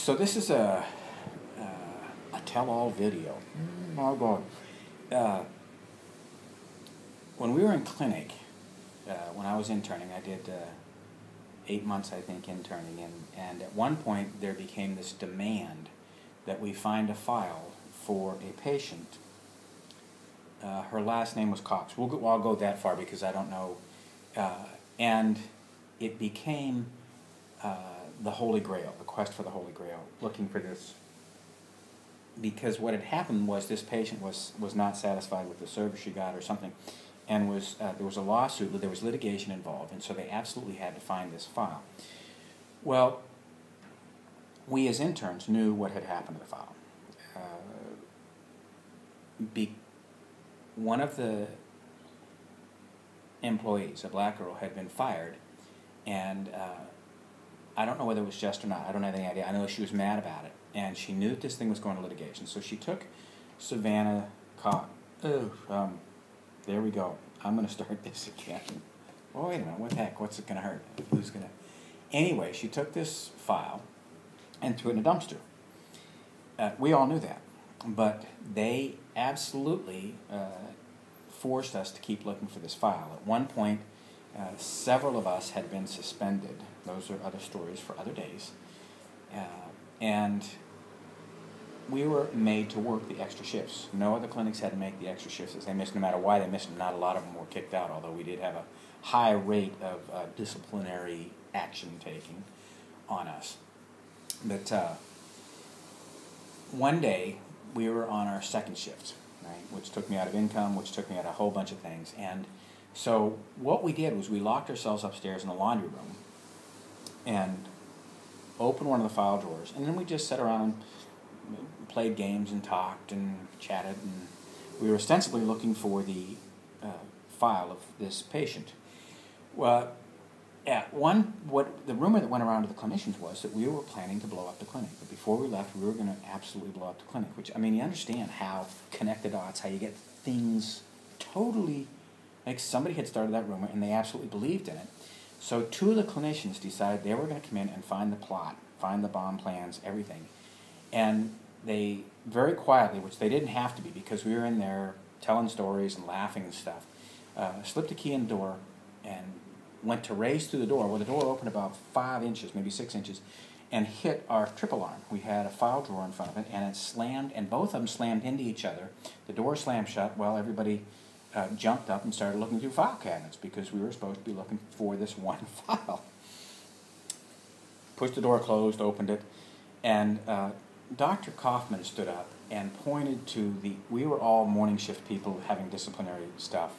so this is a, uh, a tell-all video. Oh God. Uh, when we were in clinic, uh, when I was interning, I did uh, eight months, I think, interning, and, and at one point there became this demand that we find a file for a patient. Uh, her last name was Cox. We'll go, I'll go that far because I don't know. Uh, and it became uh, the Holy Grail, the quest for the Holy Grail, looking for this. Because what had happened was this patient was, was not satisfied with the service she got or something, and was uh, there was a lawsuit, there was litigation involved, and so they absolutely had to find this file. Well, we as interns knew what had happened to the file. Uh, be, one of the employees, a black girl, had been fired, and uh, I don't know whether it was just or not. I don't have any idea. I know she was mad about it, and she knew that this thing was going to litigation. So she took Savannah Cox. Oh, um, there we go. I'm going to start this again. Oh, wait a minute. What the heck? What's it going to hurt? Who's going to? Anyway, she took this file and threw it in a dumpster. Uh, we all knew that, but they absolutely uh, forced us to keep looking for this file. At one point, uh, several of us had been suspended. Those are other stories for other days. Uh, and we were made to work the extra shifts. No other clinics had to make the extra shifts as they missed, no matter why they missed them. Not a lot of them were kicked out, although we did have a high rate of uh, disciplinary action taking on us. But uh, one day we were on our second shift, right, which took me out of income, which took me out of a whole bunch of things. And so what we did was we locked ourselves upstairs in the laundry room and opened one of the file drawers, and then we just sat around played games and talked and chatted, and we were ostensibly looking for the uh, file of this patient. Well, at one, what the rumor that went around to the clinicians was that we were planning to blow up the clinic. But before we left, we were going to absolutely blow up the clinic. Which I mean, you understand how connect the dots, how you get things totally somebody had started that rumor and they absolutely believed in it. So two of the clinicians decided they were going to come in and find the plot, find the bomb plans, everything, and they very quietly, which they didn't have to be because we were in there telling stories and laughing and stuff, uh, slipped a key in the door and went to race through the door. Well, the door opened about five inches, maybe six inches, and hit our trip alarm. We had a file drawer in front of it, and it slammed, and both of them slammed into each other. The door slammed shut while everybody uh, jumped up and started looking through file cabinets because we were supposed to be looking for this one file. Pushed the door closed, opened it, and uh, Dr. Kaufman stood up and pointed to the. We were all morning shift people having disciplinary stuff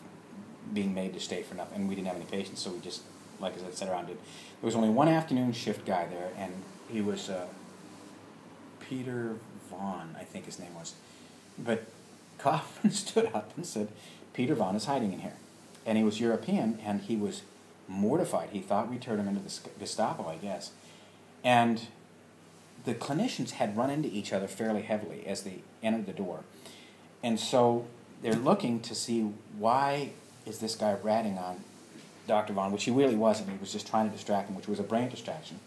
being made to stay for nothing. And we didn't have any patients, so we just, like I said, sat around it. There was only one afternoon shift guy there, and he was uh, Peter Vaughn, I think his name was. But Kaufman stood up and said, Peter Vaughn is hiding in here. And he was European, and he was mortified. He thought we turned him into the Gestapo, I guess. And the clinicians had run into each other fairly heavily as they entered the door. And so they're looking to see why is this guy ratting on Dr. Vaughn, which he really wasn't. He was just trying to distract him, which was a brain distraction.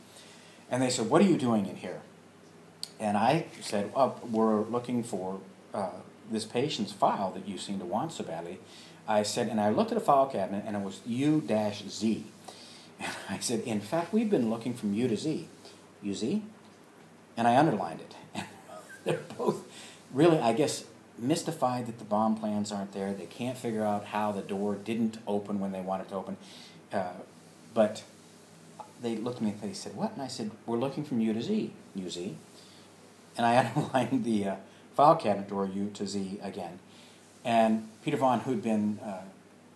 And they said, What are you doing in here? And I said, well, We're looking for uh, this patient's file that you seem to want so badly. I said, and I looked at a file cabinet and it was U Z. And I said, In fact, we've been looking from U to Z. U Z? And I underlined it. And they're both really, I guess, mystified that the bomb plans aren't there. They can't figure out how the door didn't open when they wanted to open. Uh, but they looked at me and they said, What? And I said, We're looking from U to Z, U Z. And I underlined the uh, file cabinet door U to Z again. And Peter Vaughn, who'd been uh,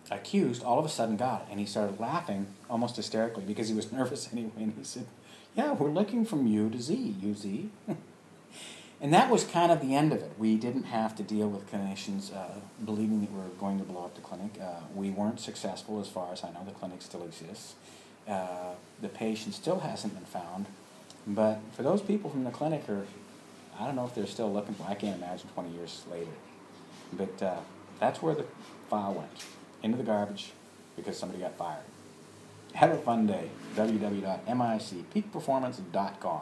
accused, all of a sudden got it. And he started laughing almost hysterically because he was nervous anyway. And he said, Yeah, we're looking from U to Z, U Z. And that was kind of the end of it. We didn't have to deal with clinicians uh, believing that we were going to blow up the clinic. Uh, we weren't successful as far as I know. The clinic still exists. Uh, the patient still hasn't been found. But for those people from the clinic, I don't know if they're still looking for. I can't imagine 20 years later. But uh, that's where the file went into the garbage because somebody got fired. Have a fun day. www.micpeakperformance.com.